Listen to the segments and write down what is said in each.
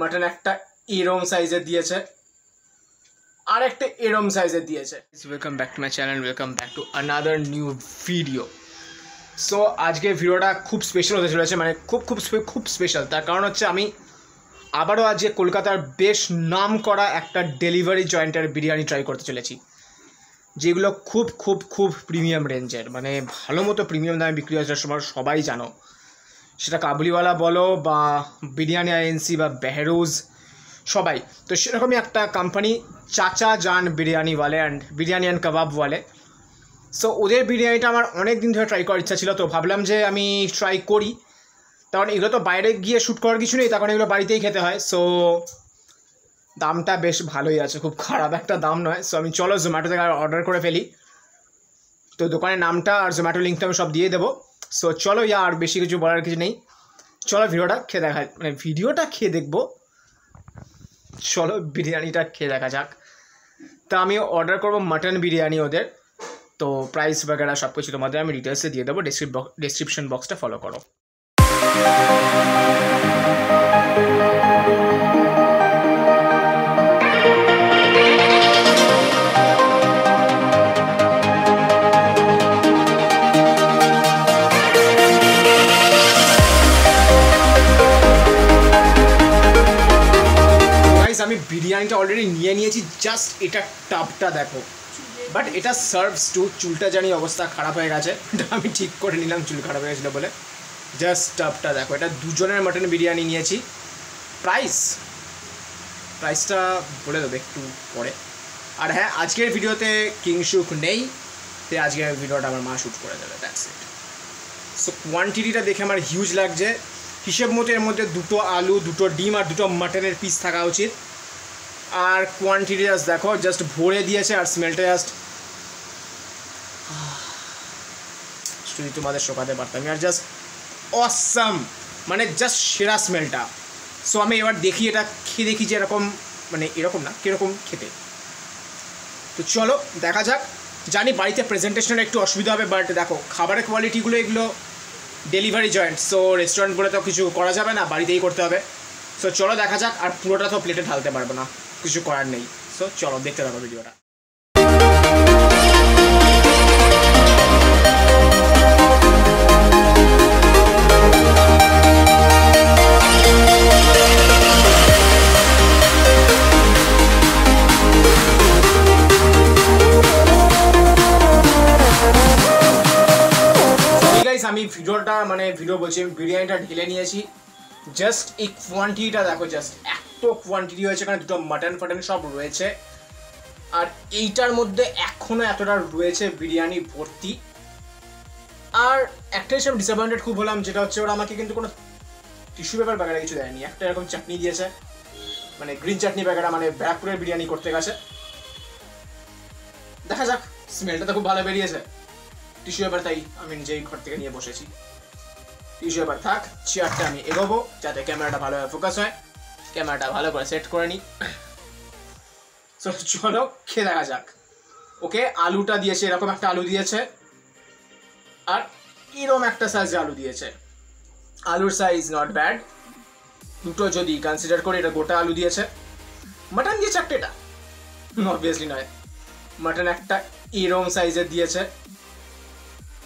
Mutton একটা এরম সাইজের দিয়েছে। আর একটা এরম সাইজের দিয়েছে। Welcome back to my channel welcome back to another new video so আজকে ভিডিওটা খুব স্পেশাল হতে চলেছে মানে খুব খুব খুব স্পেশাল তার কারণ হচ্ছে আমি আবারও আজকে কলকাতার বেশ নাম করা একটা ডেলিভারি জয়েন্টের বিরিয়ানি ট্রাই করতে চলেছি, যেগুলো খুব খুব খুব প্রিমিয়াম রেঞ্জের মানে ভালো মতো প্রিমিয়াম দামে বিক্রি হচ্ছে সময় সবাই জানো। সেটা কাবুলিওয়ালা বলো বা বিরিয়ানি আইএনসি বা বেহরুজ, সবাই। তো সেরকমই একটা কোম্পানি চাচা জান ওয়ালে অ্যান্ড বিরিয়ানি অ্যান্ড কাবাব ওয়ালে। সো ওদের বিরিয়ানিটা আমার অনেক দিন ধরে ট্রাই করার ইচ্ছা ছিল, তো ভাবলাম যে আমি ট্রাই করি। কারণ এগুলো তো বাইরে গিয়ে শ্যুট করার কিছু নেই, তখন এগুলো বাড়িতেই খেতে হয়। সো দামটা বেশ ভালোই আছে, খুব খারাপ একটা দাম নয়। সো আমি চলো জোম্যাটো থেকে অর্ডার করে ফেলি। তো দোকানের নামটা আর জোম্যাটো লিঙ্কটা আমি সব দিয়ে দেবো। সো চলো, ইয়া আর বেশি কিছু বলার কিছু নেই। চলো, ভিডিওটা খেয়ে দেখা মানে ভিডিওটা খেয়ে দেখব। চলো, বিরিয়ানিটা খেয়ে দেখা যাক। তা আমি অর্ডার করব মাটন বিরিয়ানি ওদের। তো প্রাইস বাগেরা সব কিছু তোমাদের আমি ডিটেলসে দিয়ে দেবো। ডিসক্রিপশন বক্সটা ফলো করো। বিরিয়ানিটা অলরেডি নিয়ে নিয়েছি জাস্ট এটা টাপটা দেখো। বাট এটা সার্ভস টু চুলটা জানি অবস্থা খারাপ হয়ে গেছে। আমি ঠিক করে নিলাম, চুল খারাপ হয়ে গেছিল বলে। জাস্ট টাপটা দেখো, এটা দুজনের মাটন বিরিয়ানি নিয়েছি। প্রাইস প্রাইসটা বলে দেবে একটু পরে। আর হ্যাঁ আজকের ভিডিওতে কিংশুক নেই। তাই আজকের ভিডিওটা আমার মা শ্যুট করে দেবে দ্যাটস ইট সো কোয়ান্টিটিটা দেখে আমার হিউজ লাগছে। হিসেব মতো এর মধ্যে দুটো আলু, দুটো ডিম আর দুটো মাটনের পিস থাকা উচিত। আর কোয়ান্টিটি জাস্ট দেখো জাস্ট ভরে দিয়েছে আর স্মেলটা জাস্ট যদি তোমাদের শোকাতে পারতাম। আর জাস্ট অসাম মানে জাস্ট সেরা স্মেলটা সো আমি এবার দেখি এটা খেয়ে দেখি যে এরকম মানে এরকম না, কীরকম খেতে। তো চলো, দেখা যাক। জানি বাড়িতে প্রেজেন্টেশনের একটু অসুবিধা হবে বাট দেখো, খাবারের কোয়ালিটিগুলো এগুলো ডেলিভারি জয়েন্ট সো রেস্টুরেন্ট বলে তো কিছু করা যাবে না, বাড়িতেই করতে হবে। সো চলো, দেখা যাক, আর পুরোটা তো প্লেটে ঢালতে পারব না। কিছু করার নেই। সো চলো, দেখতে থাকো ভিডিওটা। আমি ভিডিওটা মানে ভিডিও বলছি, আমি বিরিয়ানিটা ঢেলে নিয়েছি। জাস্ট এই কোয়ান্টিটিটা দেখো জাস্ট এত কোয়ান্টিটি হয়েছে এখানে দুটো মাটন ফাটন সব রয়েছে। আর এইটার মধ্যে এখনও এতটা রয়েছে বিরিয়ানি ভর্তি। আর একটা হিসেবে ডিসঅ্যাপয়েন্টেড খুব হলাম, যেটা হচ্ছে ওরা আমাকে কিন্তু কোনো টিস্যু পেপার বাগেরা কিছু দেয়নি। একটা এরকম চাটনি দিয়েছে মানে গ্রিন চাটনি বাগেরা মানে ব্যারাকপুরের বিরিয়ানি করতে গেছে। দেখা যাক স্মেলটা তো খুব ভালো বেরিয়েছে। টিস্যু পেপার তাই আমি নিজেই ঘর থেকে নিয়ে বসেছি। টিস্যু পেপার থাক চেয়ারটা আমি এগোবো, যাতে ক্যামেরাটা ভালোভাবে ফোকাস হয়। ক্যামেরাটা ভালো করে সেট করে নিই So, চলো খেয়ে দেখা যাক। ওকে আলুটা দিয়েছে এরকম একটা আলু দিয়েছে। আর এরকম একটা সাইজ আলু দিয়েছে। আলুর সাইজ নট ব্যাড দুটো যদি কনসিডার করি এটা গোটা আলু দিয়েছে। মাটন দিয়েছে একটা এটা। অবভিয়াসলি নয়। মাটন একটা এরম সাইজের দিয়েছে।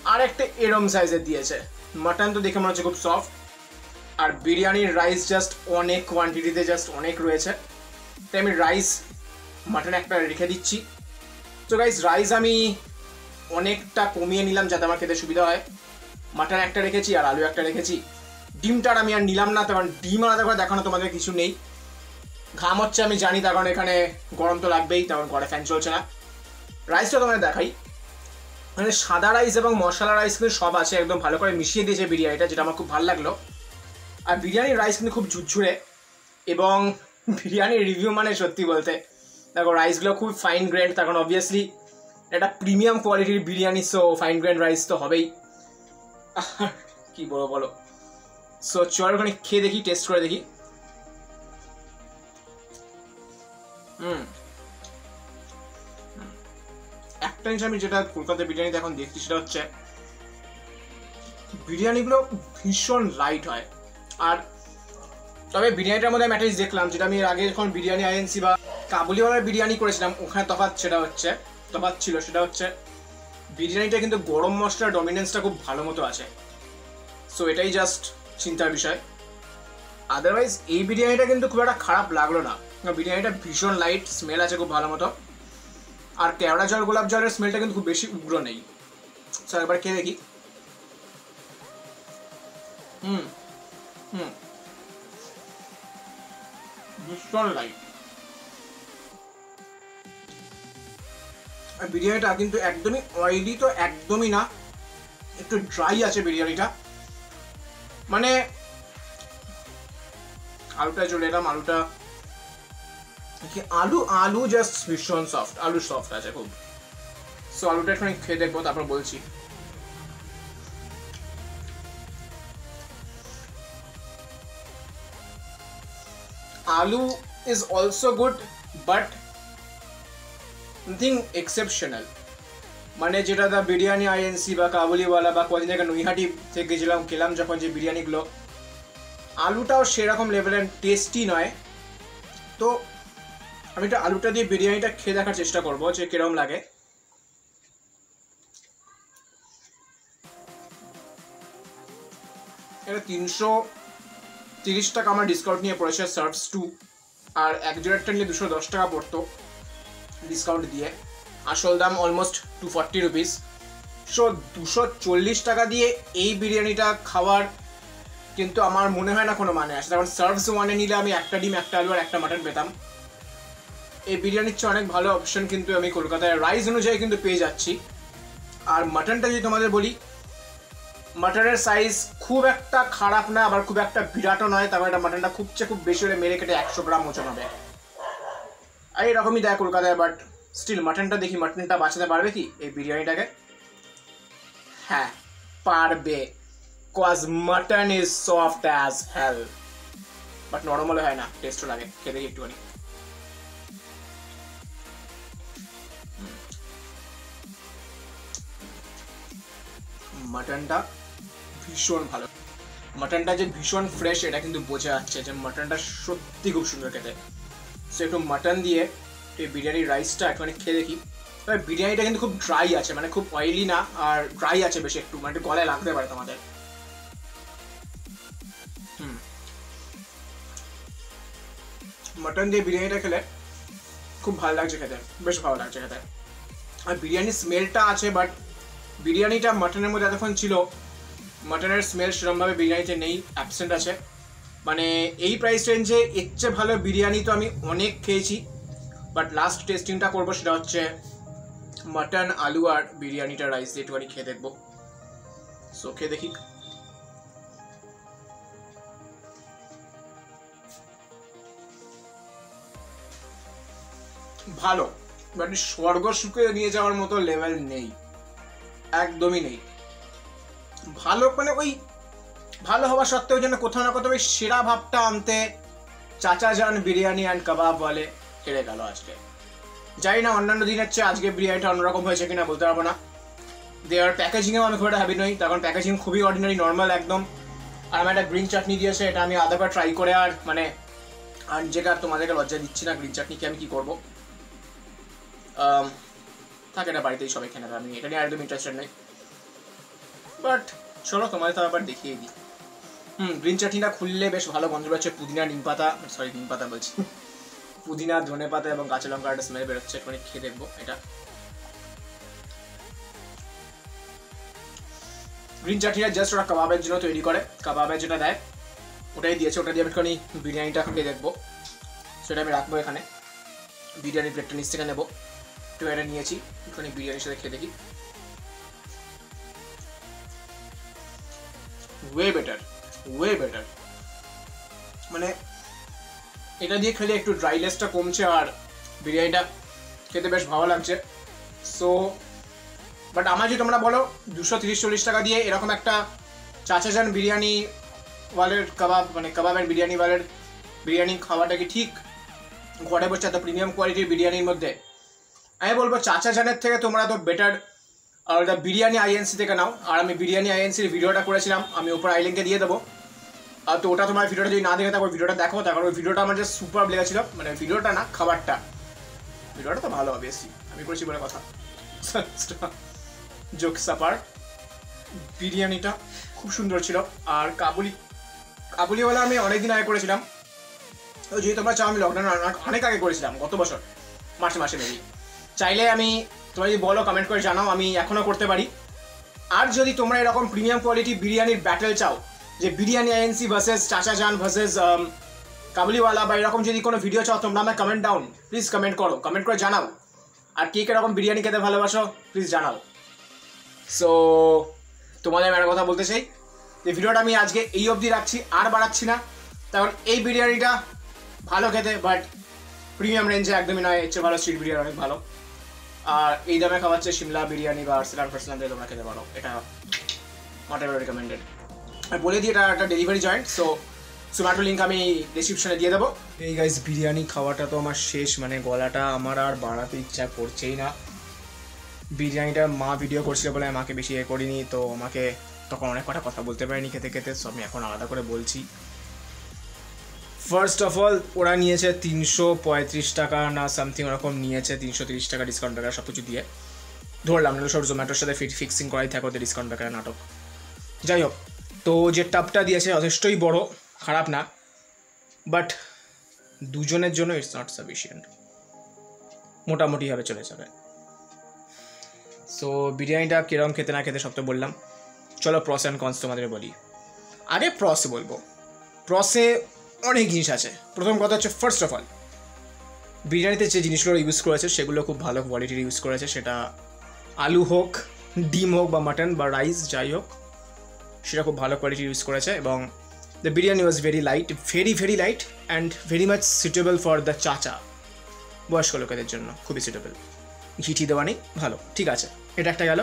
আর একটা এরম সাইজের দিয়েছে। মাটন তো দেখে মনে হচ্ছে খুব সফট আর বিরিয়ানির রাইস জাস্ট অনেক কোয়ান্টিটিতে জাস্ট অনেক রয়েছে। তাই আমি রাইস মাটন একটা রেখে দিচ্ছি। তো গাইস রাইস আমি অনেকটা কমিয়ে নিলাম যাতে আমার খেতে সুবিধা হয়। মাটন একটা রেখেছি আর আলু একটা রেখেছি। ডিমটার আমি আর নিলাম না কারণ ডিম আলাদা করে দেখানো তোমাদের কিছু নেই। ঘাম হচ্ছে আমি জানি, তার কারণ এখানে গরম তো লাগবেই, তেমন ঘরে ফ্যান চলছে না। রাইসটা তোমাদের দেখাই। মানে সাদা রাইস এবং মশলা রাইস কিন্তু সব আছে, একদম ভালো করে মিশিয়ে দিয়েছে বিরিয়ানিটা, যেটা আমার খুব ভালো লাগল। আর বিরিয়ানির রাইস কিন্তু খুব ঝুরঝুরে এবং বিরিয়ানির রিভিউ মানে সত্যি বলতে, দেখো রাইসগুলো খুব ফাইন গ্রেন্ড কারণ অবভিয়াসলি একটা প্রিমিয়াম কোয়ালিটির biryani so fine grained rice তো হবেই। কি বলো বলো? সো চল ওখানে খেয়ে দেখি টেস্ট করে দেখি। হুম। একটা জিনিস আমি যেটা কলকাতা বিরিয়ানিতে এখন দেখছি সেটা হচ্ছে, বিরিয়ানিগুলো ভীষণ লাইট হয়। আর তবে বিরিয়ানিটার মধ্যে আমি একটা দেখলাম, যেটা আমি আগে যখন বিরিয়ানি আইএনসি বা কাবুলিওয়ালার বিরিয়ানি করেছিলাম, ওখানে তফাৎ সেটা হচ্ছে, তফাৎ ছিল সেটা হচ্ছে, বিরিয়ানিটা কিন্তু গরম মশলার ডমিনেন্সটা খুব ভালো মতো আছে। সো এটাই জাস্ট চিন্তার বিষয়। আদারওয়াইজ এই বিরিয়ানিটা কিন্তু খুব একটা খারাপ লাগল না। বিরিয়ানিটা ভীষণ লাইট স্মেল আছে খুব ভালো মতো। আর কেওড়া জল, গোলাপ জলের স্মেলটা কিন্তু খুব বেশি উগ্র নেই। সো একবার খেয়ে দেখি। হুম। হুম। ভীষণ লাইট আর বিরিয়ানিটা কিন্তু একদমই অয়েলি তো একদমই না। একটু ড্রাই আছে বিরিয়ানিটা। মানে আলুটা চলে এলাম, আলুটা আলু আলু জাস্ট ভীষণ সফট আলু সফট আছে খুব। সো আলুটা একটু খেয়ে দেখব, তারপর বলছি। Aloo is also good but nothing exceptional মানে যেটা দা বিরিয়ানি আইএনসি বা কাবুলিওয়ালা বা কদিন আগে নৈহাটি থেকে গেছিলাম খেলাম যখন যে বিরিয়ানিগুলো আলুটাও সেরকম লেভেলের টেস্টি নয়। তো আমি একটা আলুটা দিয়ে বিরিয়ানিটা খেয়ে দেখার চেষ্টা করব যে কিরম লাগে। এটা তিনশো তিরিশ টাকা আমার ডিসকাউন্ট নিয়ে পড়েছে সার্ভস টু আর এক জোড়ারটা নিয়ে দুশো দশ টাকা পড়তো ডিসকাউন্ট দিয়ে। আসল দাম almost two forty rupees so দুশো চল্লিশ টাকা দিয়ে এই বিরিয়ানিটা খাওয়ার কিন্তু আমার মনে হয় না কোনো মানে আসে। কারণ সার্ভস ওয়ানে নিলে আমি একটা ডিম, একটা আলু আর একটা মাটন পেতাম। এই বিরিয়ানির চেয়ে অনেক ভালো অপশন কিন্তু আমি কলকাতায় রাইস অনুযায়ী কিন্তু পেয়ে যাচ্ছি। আর মাটনটা যদি তোমাদের বলি মাটনের সাইজ খুব একটা খারাপ না, আবার খুব একটা বিরাটও নয় তারপর এটা মাটনটা খুব চেয়ে খুব বেশি হলে মেরে কেটে একশো গ্রাম ওজন হবে। আর এরকমই দেয় কলকাতায় বাট স্টিল মাটনটা দেখি, মাটনটা বাঁচাতে পারবে কি এই বিরিয়ানিটাকে? হ্যাঁ পারবে। Cause mutton is soft as hell but নরম হয় না টেস্টও লাগে দেখি একটুখানি। মাটনটা ভীষণ ভালো। মাটনটা যে ভীষণ ফ্রেশ এটা কিন্তু বোঝা যাচ্ছে যে মাটনটা সত্যি খুব সুন্দর খেতে। সো একটু মাটন দিয়ে এই বিরিয়ানির রাইসটা একটুখানি খেয়ে দেখি। তবে বিরিয়ানিটা কিন্তু খুব ড্রাই আছে মানে খুব অয়েলি না, আর ড্রাই আছে বেশি একটু মানে গলায় লাগতে পারে তোমাদের। হুম। মাটন দিয়ে বিরিয়ানিটা খেলে খুব ভালো লাগছে খেতে, বেশ ভালো লাগছে খেতে। আর বিরিয়ানির স্মেলটা আছে বাট বিরিয়ানিটা মাটনের মধ্যে এতক্ষণ ছিল মাটনের স্মেল সেরকমভাবে বিরিয়ানিতে নেই অ্যাবসেন্ট আছে। মানে এই প্রাইস রেঞ্জে এর চেয়ে ভালো বিরিয়ানি তো আমি অনেক খেয়েছি। বাট লাস্ট টেস্টিংটা করব সেটা হচ্ছে মাটন আলু আর বিরিয়ানিটা রাইস দিয়ে একটুখানি খেয়ে দেখব। সো খেয়ে দেখি। ভালো মানে স্বর্গ সুখে নিয়ে যাওয়ার মতো লেভেল নেই। একদমই নেই। ভালো মানে ওই ভালো হওয়া সত্ত্বেও যেন কোথাও না কোথাও ওই সেরা ভাবটা আনতে চাচা যান বিরিয়ানি অ্যান্ড কাবাব বলে হেরে গেল আজকে। জানি না অন্যান্য দিনের চেয়ে আজকে বিরিয়ানিটা অন্যরকম হয়েছে কিনা বলতে পারব না। দেওয়ার প্যাকেজিংয়েও আমি খুব একটা হ্যাপি নই তখন প্যাকেজিং খুবই অর্ডিনারি নর্মাল একদম। আর আমার একটা গ্রিন চাটনি দিয়েছে, এটা আমি আদাবার ট্রাই করে আর মানে আর যেটা তোমাদেরকে লজ্জা দিচ্ছি না গ্রিন চাটনিকে আমি কী করব? থাকে এটা বাড়িতেই সবাই খেয়ে নেবে, আমি এটা নিয়ে একদম ইন্টারেস্টেড নেই। বাট চলো তোমাদের তো আবার দেখিয়ে দিই। হুম গ্রিন চাটনিটা খুললে বেশ ভালো গন্ধ বেরোচ্ছে। পুদিনা নিম পাতা সরি নিম পাতা বলছি। পুদিনা, ধনে পাতা এবং কাঁচা লঙ্কা একটা স্মেল বেরোচ্ছে একটুখানি খেয়ে দেখব এটা। গ্রিন চাটনিটা জাস্ট ওরা কাবাবের জন্য তৈরি করে। কাবাবের যেটা দেয়, ওটাই দিয়েছে। ওটা দিয়ে আমি একটুখানি বিরিয়ানিটা খেয়ে দেখব। সেটা আমি রাখব এখানে। বিরিয়ানি প্লেটটা নিচ থেকে নেব। একটু এটা নিয়েছি একটুখানি বিরিয়ানির সাথে খেয়ে দেখি। ওয়ে বেটার ওয়ে বেটার মানে এটা দিয়ে খেলে একটু ড্রাইলেসটা কমছে আর বিরিয়ানিটা খেতে বেশ ভালো লাগছে। সো বাট আমার যদি তোমরা বলো, দুশো তিরিশ চল্লিশ টাকা দিয়ে এরকম একটা চাচা যান বিরিয়ানি ওয়ালের কাবাব মানে কাবাবের বিরিয়ানি ওয়ালের বিরিয়ানি খাওয়াটা কি ঠিক? ঘরে বসে এত প্রিমিয়াম কোয়ালিটির বিরিয়ানির মধ্যে। আমি বলব চাচা জানের থেকে তোমরা তো বেটার আর ওটা বিরিয়ানি আইএনসি থেকে নাও। আর আমি বিরিয়ানি আইএনসির ভিডিওটা করেছিলাম, আমি ওপর আই লিঙ্কে দিয়ে দেবো। আর তো ওটা তোমার ভিডিওটা যদি না দেখে থাকো ভিডিওটা দেখো। তারপর ওই ভিডিওটা আমার যে সুপার লেগেছিল মানে ভিডিওটা না, খাবারটা। ভিডিওটা তো ভালো অবভিয়াসলি আমি করেছি বলে কথা। জোক সাপার। বিরিয়ানিটা খুব সুন্দর ছিল। আর কাবুলি, কাবুলিওয়ালা আমি অনেকদিন আগে করেছিলাম। যদি তোমরা চাও আমি লকডাউন অনেক আগে করেছিলাম, গত বছর, মার্চ মাসে মেবি চাইলে আমি তোমরা যদি বলো কমেন্ট করে জানাও, আমি এখনও করতে পারি। আর যদি তোমরা এরকম প্রিমিয়াম কোয়ালিটি বিরিয়ানির ব্যাটেল চাও, যে বিরিয়ানি আইএনসি ভার্সেস চাচা জান ভার্সেস কাবুলিওয়ালা বা এরকম যদি কোনো ভিডিও চাও, তোমরা আমার কমেন্ট ডাউন প্লিজ কমেন্ট করো কমেন্ট করে জানাও। আর কে কীরকম বিরিয়ানি খেতে ভালোবাসো প্লিজ জানাও। সো তোমাদের আমি একটা কথা বলতে চাই। যে ভিডিওটা আমি আজকে এই অবধি রাখছি, আর বাড়াচ্ছি না। কারণ এই বিরিয়ানিটা ভালো খেতে বাট প্রিমিয়াম রেঞ্জে একদমই নয় চেয়ে ভালো স্ট্রিট বিরিয়ানি অনেক ভালো। আর এই দামে খাওয়াচ্ছে সিমলা বিরিয়ানি বা আর্সেলান ফার্সেলান দিয়ে তোমরা খেতে পারো। এটা নট এভার রেকমেন্ডেড আর বলে দিই, এটা একটা delivery joint so Zomato link আমি ডিসক্রিপশনে দিয়ে দেবো। এই গাইজ বিরিয়ানি খাওয়াটা তো আমার শেষ মানে গলাটা আমার আর বাড়াতে ইচ্ছা করছেই না। বিরিয়ানিটা মা ভিডিও করছিল বলে মাকে বেশি এ করিনি, তো আমাকে তখন অনেক কটা কথা বলতে পারিনি খেতে খেতে সো আমি এখন আলাদা করে বলছি। ফার্স্ট অফ অল ওরা নিয়েছে তিনশো পঁয়ত্রিশ টাকা না সামথিং ওরকম নিয়েছে, তিনশো তিরিশ টাকা ডিসকাউন্ট টাকা সব কিছু দিয়ে। ধরলাম না সব জোম্যাটোর সাথে ফিট ফিক্সিং করাই থাকে ওদের ডিসকাউন্ট টাকার নাটক। যাই হোক, তো যে টাপটা দিয়েছে যথেষ্টই বড়, খারাপ না। বাট দুজনের জন্য ইটস নট সাফিসিয়েন্ট মোটামুটিভাবে চলে যাবে। সো বিরিয়ানিটা কিরম খেতে না খেতে সব তো বললাম। চলো প্রস অ্যান্ড কনস তোমাদের বলি। আগে প্রস বলব। প্রসে অনেক জিনিস আছে। প্রথম কথা হচ্ছে ফার্স্ট অফ অল বিরিয়ানিতে যে জিনিসগুলো ইউজ করেছে, সেগুলো খুব ভালো কোয়ালিটির ইউজ করেছে। সেটা আলু হোক, ডিম হোক বা মাটন বা রাইস যাই হোক, সেটা খুব ভালো কোয়ালিটি ইউজ করেছে এবং the biryani was very light very very light and very much suitable for the chacha, বয়স্ক লোকেদের জন্য খুবই সুটেবল ঘিটি দেওয়া নেই, ভালো, ঠিক আছে, এটা একটা গেল।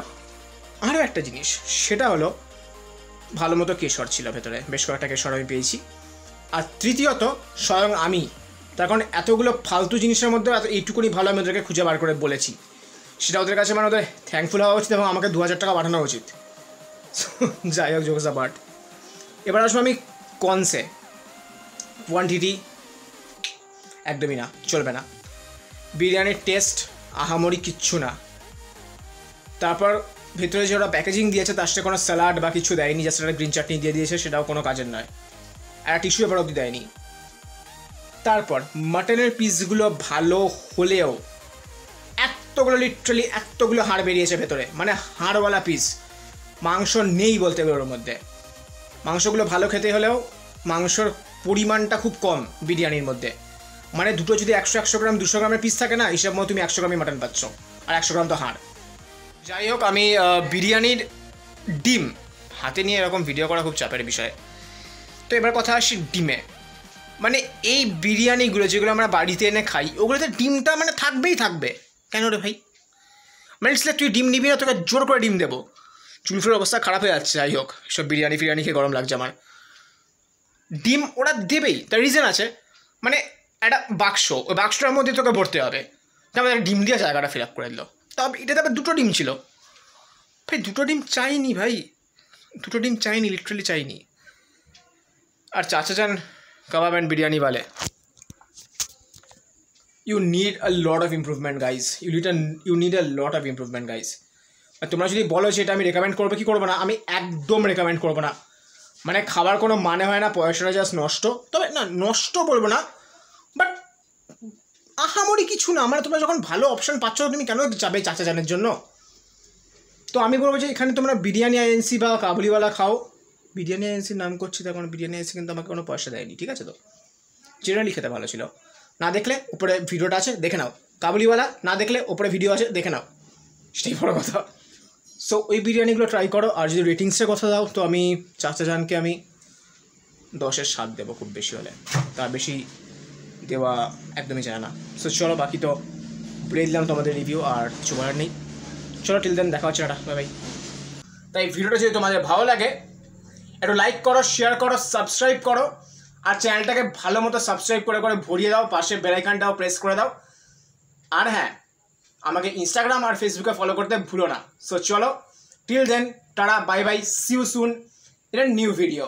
আরও একটা জিনিস, সেটা হলো, ভালো মতো কেশর ছিল ভেতরে, বেশ কয়েকটা কেশর আমি পেয়েছি। আর তৃতীয়ত, স্বয়ং আমি। তার কারণ এতগুলো ফালতু জিনিসের মধ্যে এত এইটুকুনি ভালো আমি ওদেরকে খুঁজে বার করে বলেছি। সেটা ওদের কাছে মানে ওদের থ্যাঙ্কফুল হওয়া উচিত এবং আমাকে দু হাজার টাকা পাঠানো উচিত। যাই হোক জোকসা বাট এবার আসব আমি কনসে কোয়ান্টিটি একদমই না, চলবে না। বিরিয়ানির টেস্ট আহামরি কিচ্ছু না। তারপর ভেতরে যে ওরা প্যাকেজিং দিয়েছে, তার সাথে কোনো স্যালাড বা কিছু দেয়নি জাস্ট একটা গ্রিন চাটনি দিয়ে দিয়েছে, সেটাও কোনো কাজের নয়। একটা টিস্যু পেপার অব্দি দেয়নি। তারপর মাটনের পিসগুলো ভালো হলেও এতগুলো লিটারালি এতগুলো হাড় বেরিয়েছে ভেতরে। মানে হাড়ওয়ালা পিস মাংস নেই বলতে হবে ওর মধ্যে। মাংসগুলো ভালো খেতে হলেও মাংসর পরিমাণটা খুব কম বিরিয়ানির মধ্যে। মানে দুটো যদি একশো একশো গ্রাম, দুশো গ্রামের পিস থাকে না, হিসাব মতো তুমি একশো গ্রামই মাটন পাচ্ছ। আর একশো গ্রাম তো হাড়। যাই হোক, আমি বিরিয়ানির ডিম হাতে নিয়ে এরকম ভিডিও করা খুব চাপের বিষয়। তো এবার কথা আসি ডিমে। মানে এই বিরিয়ানিগুলো যেগুলো আমরা বাড়িতে এনে খাই, ওগুলোতে ডিমটা মানে থাকবেই থাকবে। কেন রে ভাই? মানে ইটস তুই ডিম নিবি না, তোকে জোর করে ডিম দেবো। চুলফুলের অবস্থা খারাপ হয়ে যাচ্ছে, যাই হোক, সব বিরিয়ানি ফিরিয়ানি খেয়ে গরম লাগছে আমার। ডিম ওরা দেবেই, তার রিজন আছে। মানে একটা বাক্স, ওই বাক্সটার মধ্যে তোকে ভরতে হবে। তারপরে ডিম দিয়ে জায়গাটা ফিল আপ করে দিল। তবে এটা তবে দুটো ডিম ছিল। ভাই, দুটো ডিম চাইনি ভাই। দুটো ডিম চাইনি লিটারালি চাইনি। আর চাচা যান কাবাব অ্যান্ড বিরিয়ানি বালে। You need a lot of improvement guys you need you need a lot of improvement guys আর তোমরা যদি বলো এটা আমি রেকমেন্ড করব, কি করব না? আমি একদম রেকমেন্ড করব না। মানে খাবার কোনো মানে হয় না, পয়সাটা জাস্ট নষ্ট। তবে না, নষ্ট বলব না বাট আহামরি কিছু না। মানে তোমরা যখন ভালো অপশান পাচ্ছ, তুমি কেন যাবে চাচা জানের জন্য? তো আমি বলব যে এখানে তোমরা বিরিয়ানি এজেন্সি বা কাবুলিওয়ালা খাও। বিরিয়ানি এজেন্সির নাম করছি তখন বিরিয়ানি এজেন্সি কিন্তু আমাকে কোনো পয়সা দেয়নি, ঠিক আছে তো? জেনারেলি খেতে ভালো ছিল। না দেখলে উপরে ভিডিওটা আছে, দেখে নাও। কাবুলিওয়ালা, না দেখলে ওপরে ভিডিও আছে, দেখে নাও। সেটাই বড় কথা। সো ওই বিরিয়ানিগুলো ট্রাই করো, আর যদি রেটিংসের কথা দাও, তো আমি চাচা জানকে আমি দশের সাত দেবো খুব বেশি হলে। তার বেশি দেওয়া একদমই যায় না। সো চলো বাকি তো বলে দিলাম তোমাদের রিভিউ আর কিছু বলার নেই। চলো টিল দেন দেখা হচ্ছে বাই বাই তাই ভিডিওটা যদি তোমাদের ভালো লাগে একটু লাইক করো শেয়ার করো সাবস্ক্রাইব করো। আর চ্যানেলটাকে ভালো মতো সাবস্ক্রাইব করে করে ভরিয়ে দাও, পাশে বেলাইকানটাও প্রেস করে দাও। আর হ্যাঁ আমাকে ইনস্টাগ্রাম আর ফেসবুকে ফলো করতে ভুলো না। সো চলো till then tata bye bye see you soon in new video